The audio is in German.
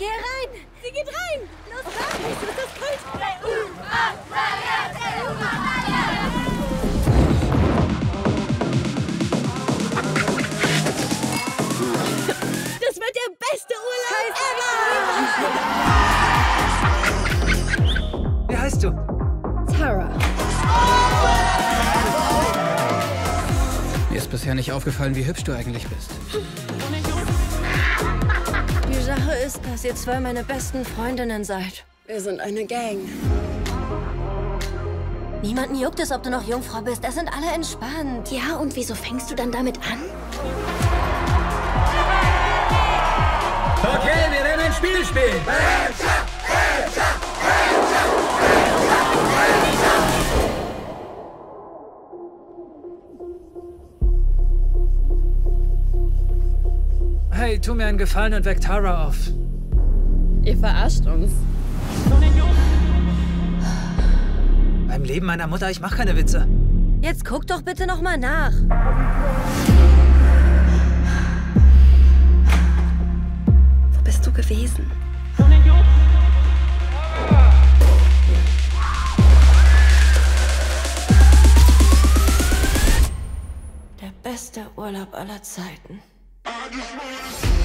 Geh rein! Sie geht rein! Los, komm! Weißt du, was das kalt? Das wird der beste Urlaub ever! Wie heißt du? Tara. Mir ist bisher nicht aufgefallen, wie hübsch du eigentlich bist. Ist, dass ihr zwei meine besten Freundinnen seid. Wir sind eine Gang. Niemanden juckt es, ob du noch Jungfrau bist. Es sind alle entspannt. Ja, und wieso fängst du dann damit an? Okay, wir werden ein Spiel spielen. Hey, tu mir einen Gefallen und weck Tara auf. Ihr verarscht uns. Beim Leben meiner Mutter, ich mach keine Witze. Jetzt guck doch bitte noch mal nach. Wo bist du gewesen? Der beste Urlaub aller Zeiten. just wanna